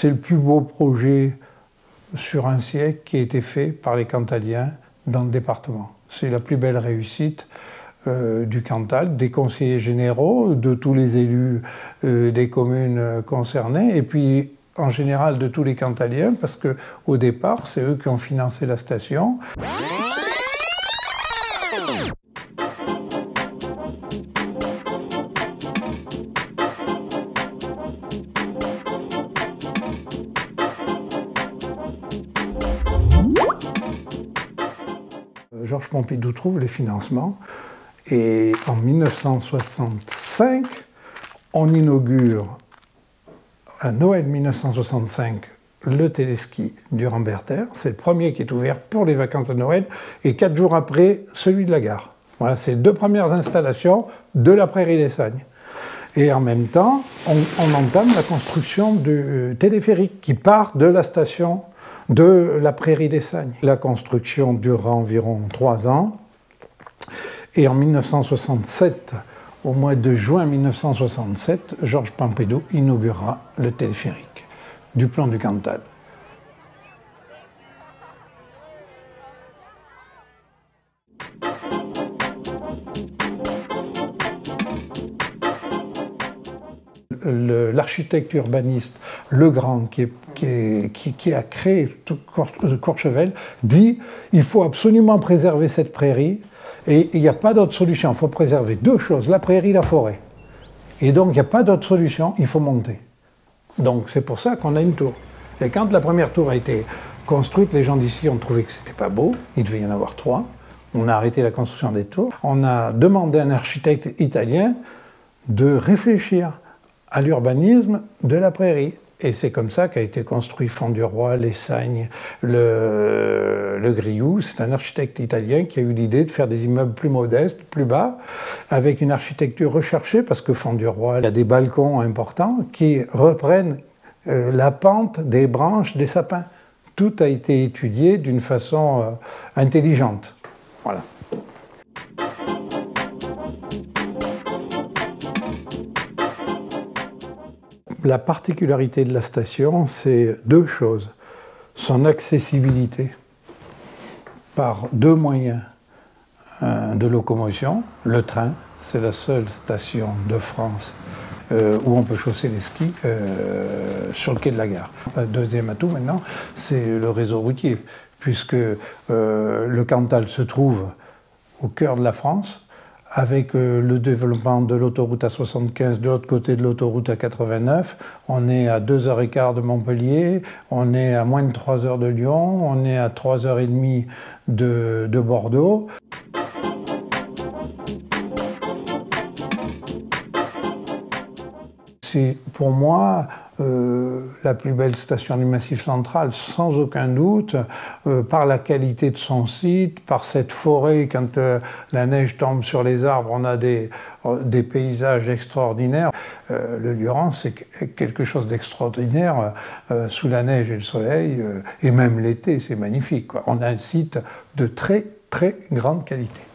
C'est le plus beau projet sur un siècle qui a été fait par les Cantaliens dans le département. C'est la plus belle réussite euh, du Cantal, des conseillers généraux, de tous les élus euh, des communes concernées, et puis en général de tous les Cantaliens, parce qu'au départ, c'est eux qui ont financé la station. Georges Pompidou trouve les financements et en 1965, on inaugure à Noël 1965 le téléski du Ramberter. C'est le premier qui est ouvert pour les vacances de Noël et quatre jours après, celui de la gare. Voilà, c'est les deux premières installations de la Prairie des Sagnes. Et en même temps, on, on entame la construction du téléphérique qui part de la station de la Prairie des Sagnes. La construction durera environ trois ans. Et en 1967, au mois de juin 1967, Georges Pompidou inaugurera le téléphérique du plan du Cantal. L'architecte urbaniste Legrand, qui, qui, a créé Courchevel, dit il faut absolument préserver cette prairie et il n'y a pas d'autre solution. Il faut préserver deux choses, la prairie et la forêt. Et donc il n'y a pas d'autre solution, il faut monter. Donc c'est pour ça qu'on a une tour. Et quand la première tour a été construite, les gens d'ici ont trouvé que c'était pas beau, il devait y en avoir trois. On a arrêté la construction des tours. On a demandé à un architecte italien de réfléchir à l'urbanisme de la prairie. Et c'est comme ça qu'a été construit Fond-du-Roi, Les Sagnes, le, le Grioux. C'est un architecte italien qui a eu l'idée de faire des immeubles plus modestes, plus bas, avec une architecture recherchée, parce que Fond-du-Roi, a des balcons importants qui reprennent euh, la pente des branches des sapins. Tout a été étudié d'une façon euh, intelligente. Voilà. La particularité de la station, c'est deux choses. Son accessibilité par deux moyens euh, de locomotion. Le train, c'est la seule station de France euh, où on peut chausser les skis euh, sur le quai de la gare. Deuxième atout maintenant, c'est le réseau routier, puisque le Cantal se trouve au cœur de la France, avec euh, le développement de l'autoroute A75 de l'autre côté de l'autoroute A89, on est à 2h15 de Montpellier, on est à moins de 3 heures de Lyon, on est à 3h30 de, de Bordeaux. C'est pour moi euh, la plus belle station du Massif central, sans aucun doute, euh, par la qualité de son site, par cette forêt, quand euh, la neige tombe sur les arbres, on a des, paysages extraordinaires. le Luran, c'est quelque chose d'extraordinaire, sous la neige et le soleil, et même l'été, c'est magnifique. On a un site de très, très grande qualité.